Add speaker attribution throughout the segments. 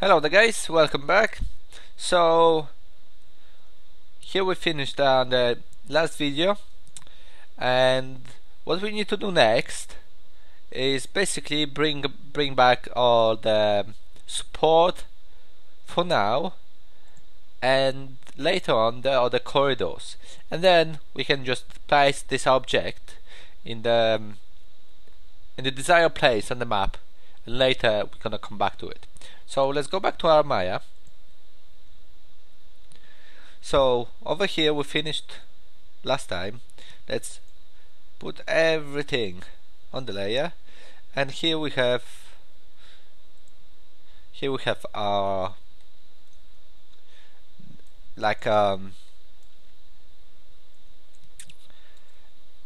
Speaker 1: Hello there guys, welcome back. So here we finished uh, the last video. And what we need to do next is basically bring bring back all the support for now and later on the other corridors. And then we can just place this object in the um, in the desired place on the map. And later we're gonna come back to it so let's go back to our Maya so over here we finished last time. Let's put everything on the layer. And here we have here we have our like um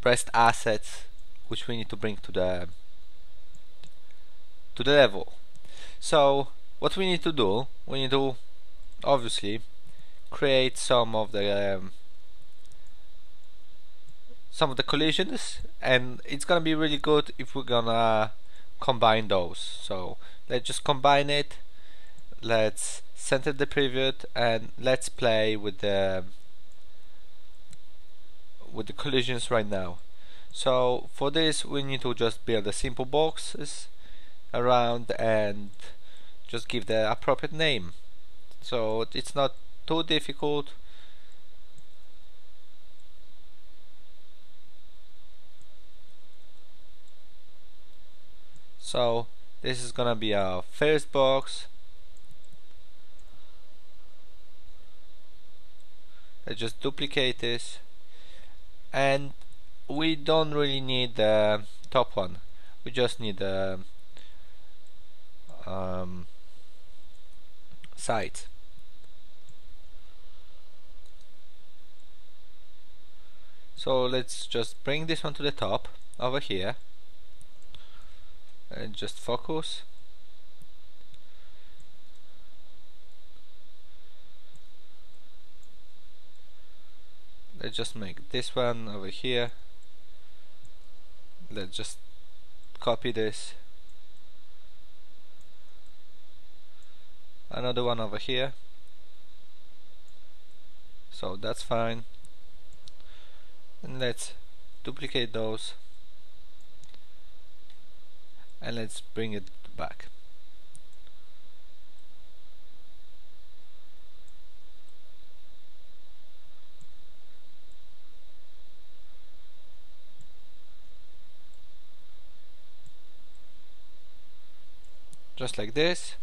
Speaker 1: pressed assets which we need to bring to the to the level. So what we need to do we need to obviously create some of the um, some of the collisions and it's gonna be really good if we're gonna combine those. So let's just combine it let's center the pivot and let's play with the with the collisions right now. So for this we need to just build a simple boxes around and just give the appropriate name. So it's not too difficult. So this is gonna be our first box. Let's just duplicate this. And we don't really need the top one. We just need the um, side so let's just bring this one to the top over here and just focus. Let's just make this one over here. Let's just copy this another one over here. So that's fine. And let's duplicate those. And let's bring it back. Just like this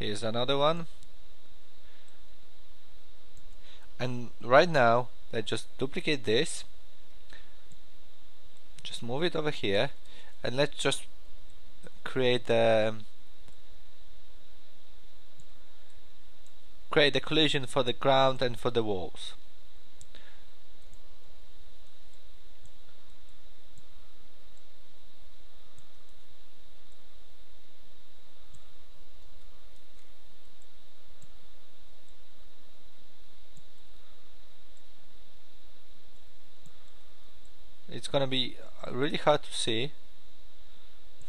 Speaker 1: here's another one. And right now let's just duplicate this. Just move it over here. And let's just create the create the collision for the ground and for the walls it's gonna be really hard to see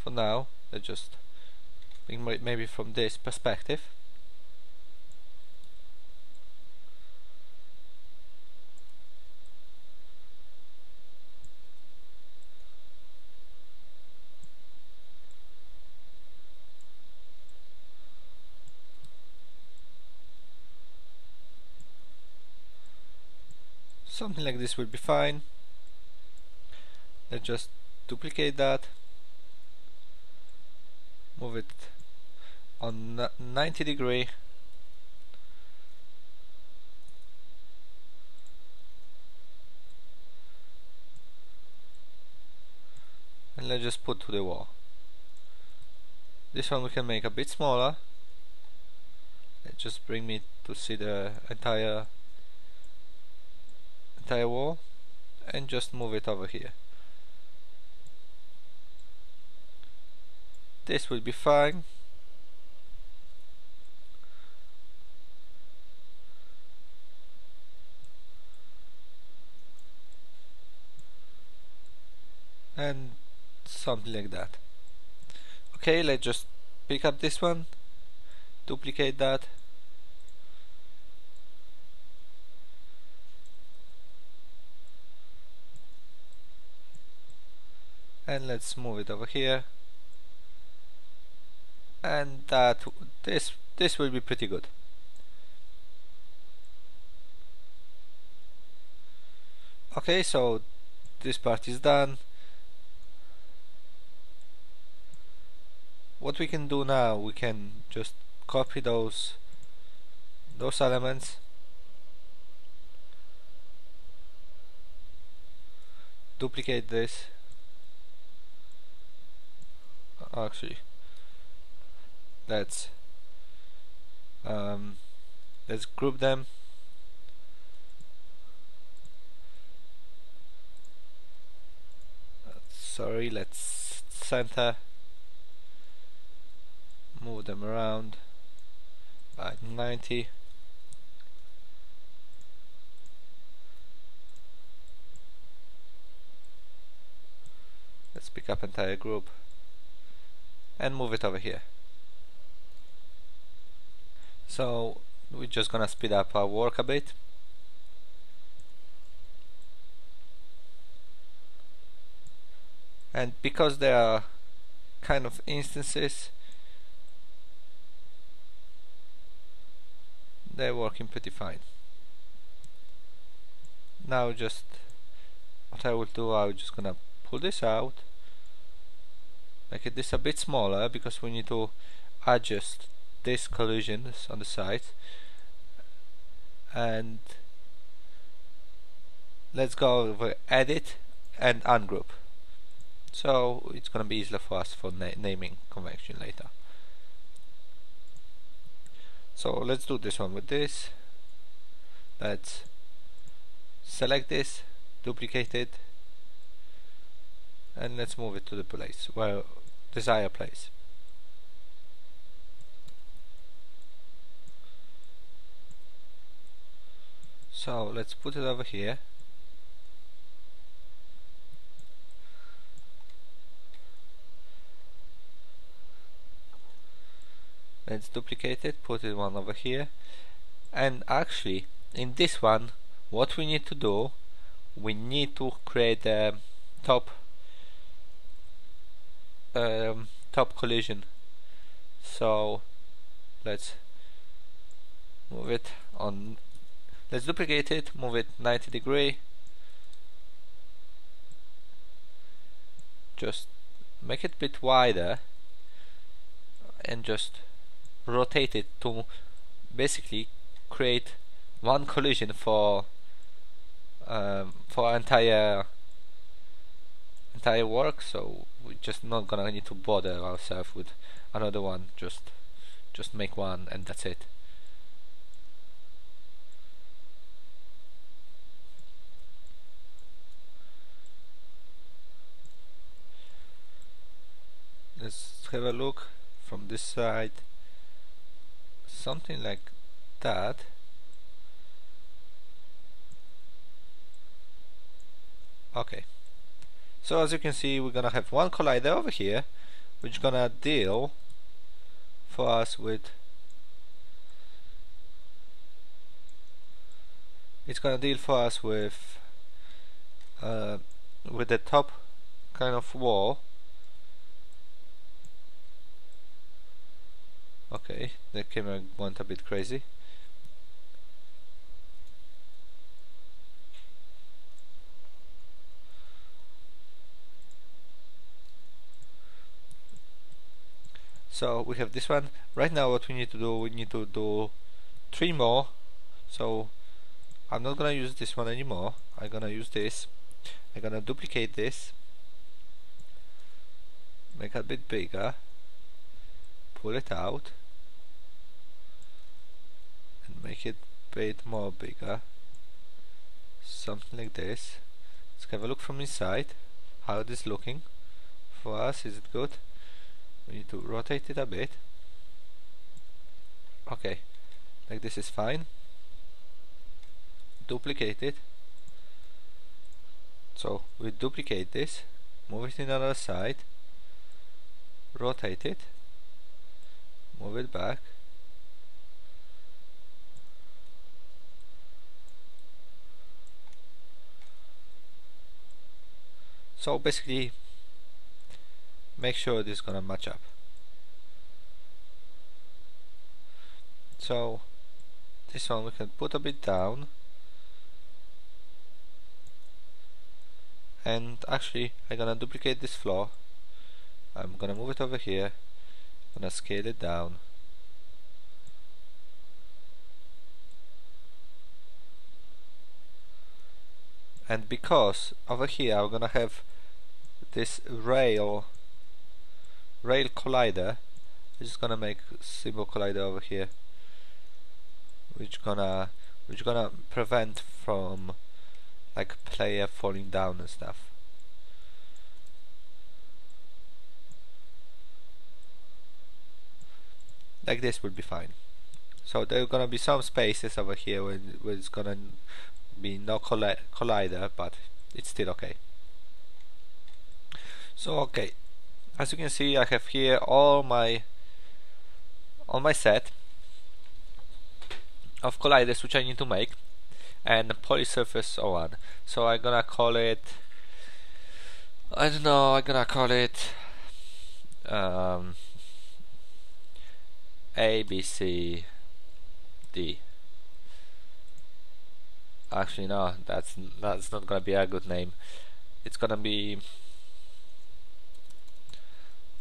Speaker 1: for now. Let's just maybe from this perspective. Something like this will be fine let's just duplicate that. Move it on 90 degree. And let's just put to the wall. This one we can make a bit smaller. Let's just bring me to see the entire entire wall. And just move it over here this will be fine. And something like that. Okay let's just pick up this one. Duplicate that. And let's move it over here and that this this will be pretty good. Okay so this part is done. What we can do now we can just copy those those elements. Duplicate this. Actually let's um, let's group them. Sorry let's center. Move them around by 90 let's pick up entire group and move it over here so we're just gonna speed up our work a bit. And because there are kind of instances they're working pretty fine. Now just what I will do I'm just gonna pull this out. Make it this a bit smaller because we need to adjust this collisions on the side and let's go over edit and ungroup. So it's gonna be easier for us for na naming convention later. So let's do this one with this. Let's select this duplicate it and let's move it to the place where desired place so let's put it over here. Let's duplicate it put it one over here. And actually in this one what we need to do we need to create a top um, top collision. So let's move it on let's duplicate it move it 90 degree. Just make it a bit wider and just rotate it to basically create one collision for um, for entire entire work. So we're just not gonna need to bother ourselves with another one. Just just make one and that's it let's have a look from this side. Something like that. Okay. So as you can see we're gonna have one collider over here which gonna deal for us with it's gonna deal for us with uh, with the top kind of wall okay the camera went a bit crazy. So we have this one. Right now what we need to do we need to do three more. So I'm not gonna use this one anymore. I'm gonna use this. I'm gonna duplicate this. Make it a bit bigger pull it out and make it a bit more bigger. Something like this. Let's have a look from inside. How it is looking? For us is it good? We need to rotate it a bit. Okay. Like this is fine. Duplicate it. So we duplicate this. Move it in the other side. Rotate it move it back. So basically make sure this is gonna match up. So this one we can put a bit down. And actually I'm gonna duplicate this floor. I'm gonna move it over here gonna scale it down. And because over here I'm gonna have this rail rail collider I'm just gonna make symbol collider over here which gonna which gonna prevent from like player falling down and stuff like this would be fine. So there are gonna be some spaces over here where, where it's gonna be no colli collider but it's still okay. So okay. As you can see I have here all my all my set of colliders which I need to make and polysurface O1 so I'm gonna call it I don't know I'm gonna call it um, A B C D. Actually no that's that's not gonna be a good name. It's gonna be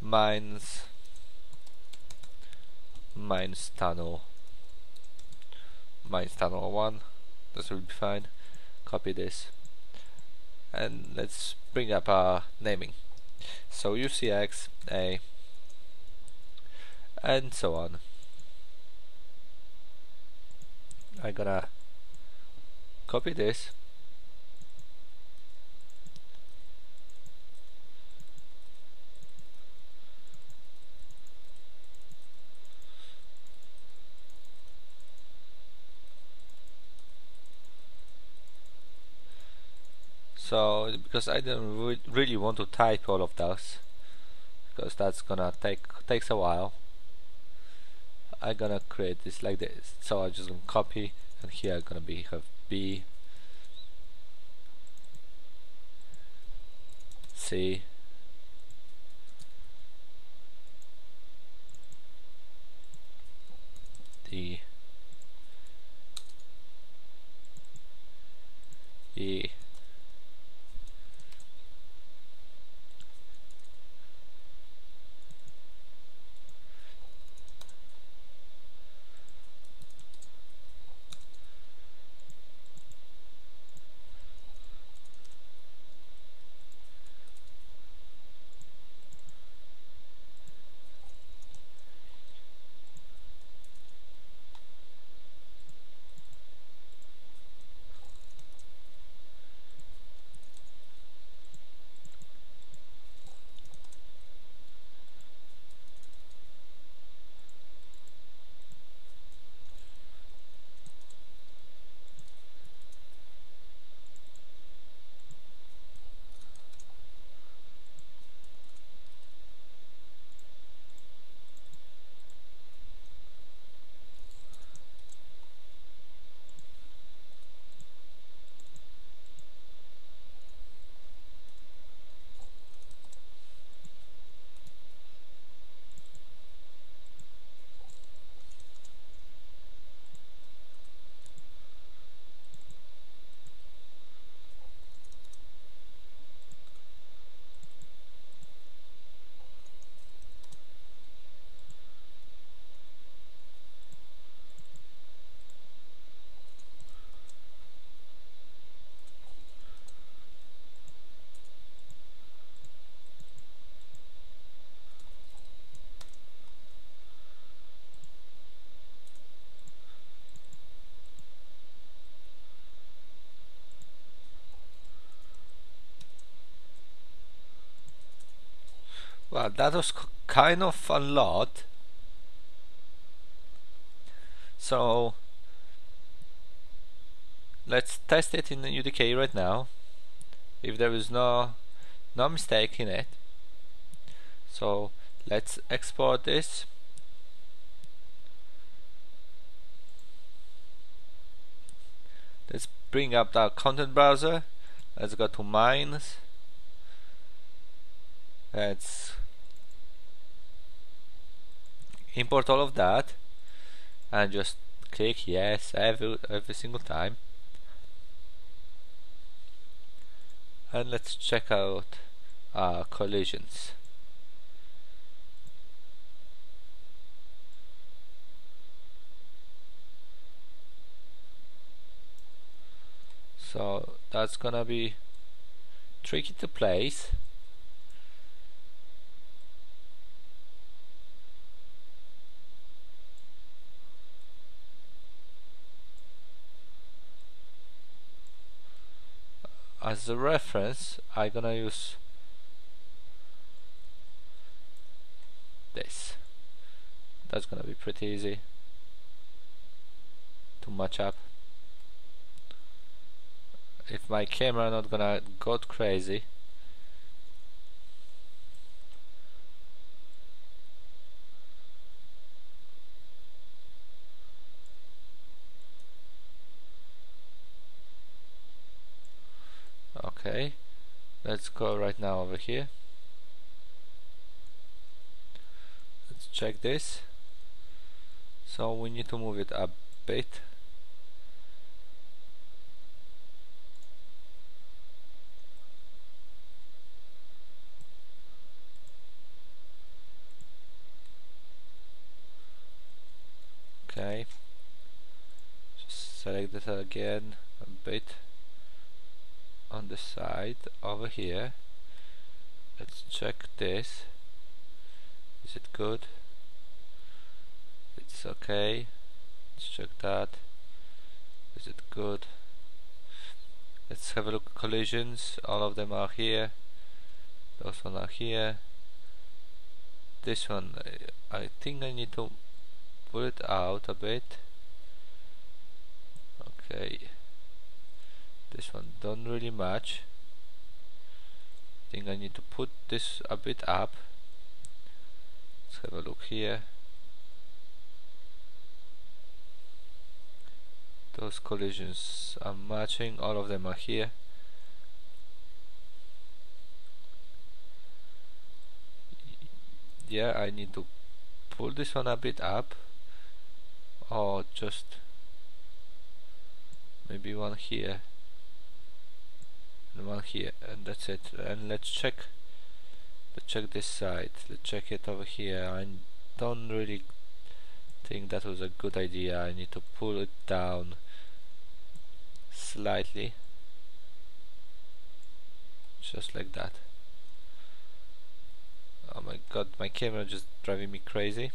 Speaker 1: mines mines tunnel. Mines tunnel 1 this will be fine. Copy this. And let's bring up our naming. So UCX A and so on. I'm gonna copy this. So because I don't re really want to type all of those because that's gonna take takes a while I'm gonna create this like this. So I'm just gonna copy and here I'm gonna be have B. C. D. E Well, that was kind of a lot. So let's test it in the UDK right now. If there is no no mistake in it so let's export this let's bring up the content browser let's go to mines let's import all of that and just click yes every, every single time. And let's check out uh, collisions. So that's gonna be tricky to place as a reference I'm gonna use this. That's gonna be pretty easy to match up. If my camera not gonna go crazy okay let's go right now over here. Let's check this. So we need to move it a bit. Okay. Just select this again a bit the side over here. Let's check this. Is it good? It's okay. Let's check that. Is it good? Let's have a look at collisions. All of them are here. Those one are here. This one I think I need to pull it out a bit. Okay this one. Don't really match. I think I need to put this a bit up. Let's have a look here. Those collisions are matching. All of them are here. Yeah I need to pull this one a bit up. Or just maybe one here one here and that's it. And let's check let's check this side. Let's check it over here. I don't really think that was a good idea. I need to pull it down slightly just like that. Oh my god my camera just driving me crazy.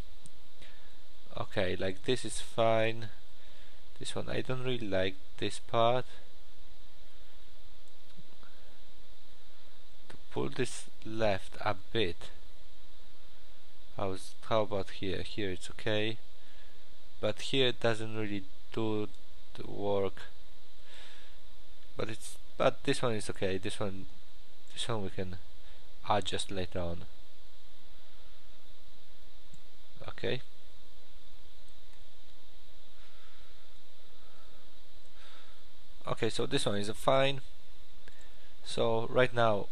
Speaker 1: Okay like this is fine. This one I don't really like this part to pull this left a bit. How's, how about here? Here it's okay. But here it doesn't really do the work. But it's but this one is okay. This one this one we can adjust later on. Okay. Okay so this one is fine. So right now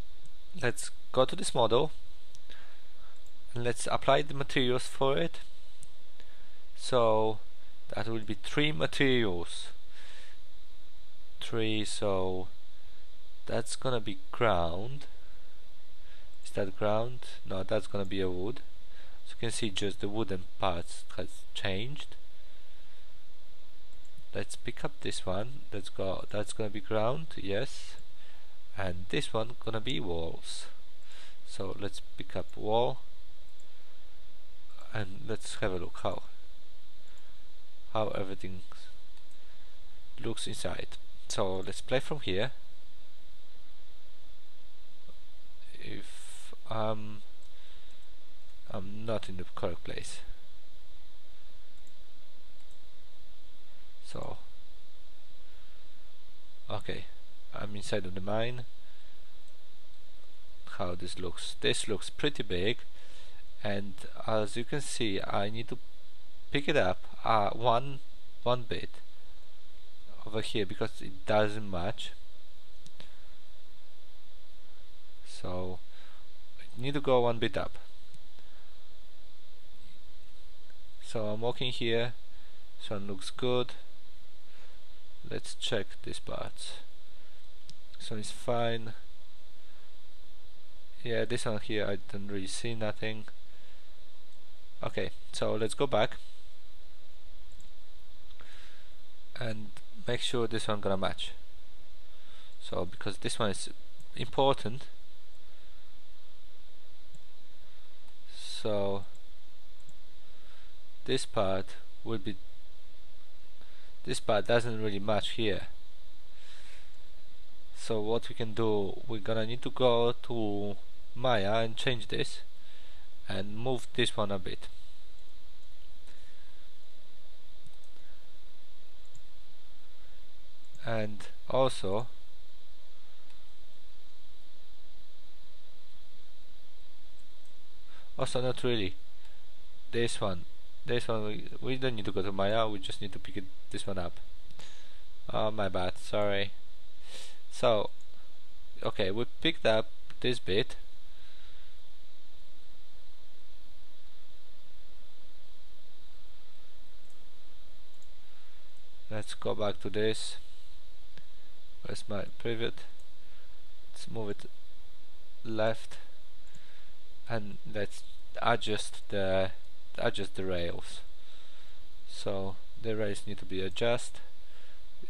Speaker 1: let's go to this model. And let's apply the materials for it. So that will be three materials. Three so that's gonna be ground. Is that ground? No that's gonna be a wood. So you can see just the wooden parts has changed. Let's pick up this one. Let's go that's gonna be ground yes and this one gonna be walls. So let's pick up wall. And let's have a look how how everything looks inside. So let's play from here. If um, I'm not in the correct place. So okay I'm inside of the mine. How this looks? This looks pretty big. And as you can see I need to pick it up uh, one one bit over here because it doesn't match. So I need to go one bit up. So I'm walking here. So it looks good. Let's check this so it's fine. Yeah this one here I don't really see nothing. Okay so let's go back. And make sure this one gonna match. So because this one is important. So this part will be this part doesn't really match here so what we can do we're gonna need to go to Maya and change this and move this one a bit. And also also not really this one this one we, we don't need to go to Maya we just need to pick it, this one up. Oh my bad sorry so okay we picked up this bit. Let's go back to this. Where's my pivot? Let's move it left. And let's adjust the adjust the rails. So the rails need to be adjusted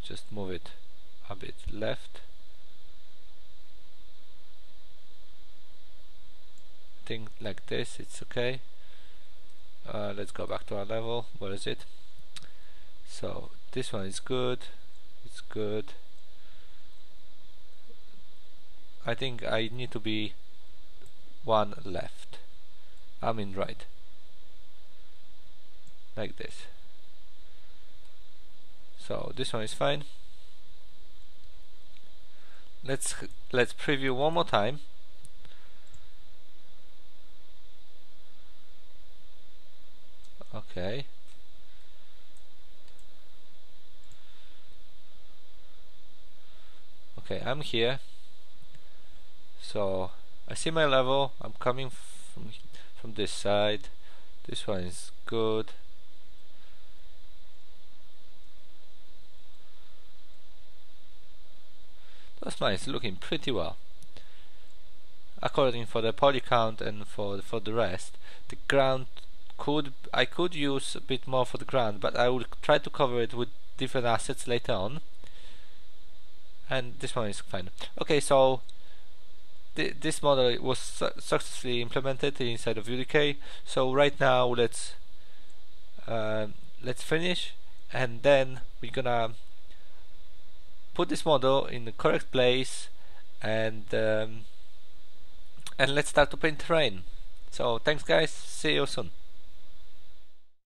Speaker 1: just move it a bit left like this it's okay. Uh, let's go back to our level. Where is it? So this one is good. It's good. I think I need to be one left. I mean right. Like this. So this one is fine. Let's let's preview one more time okay. Okay I'm here. So I see my level. I'm coming from from this side. This one is good. That's nice looking pretty well. According for the poly count and for for the rest the ground could I could use a bit more for the ground but I will try to cover it with different assets later on. And this one is fine. Okay so th this model was su successfully implemented inside of UDK so right now let's uh, let's finish and then we're gonna put this model in the correct place and um, and let's start to paint terrain. So thanks guys. See you soon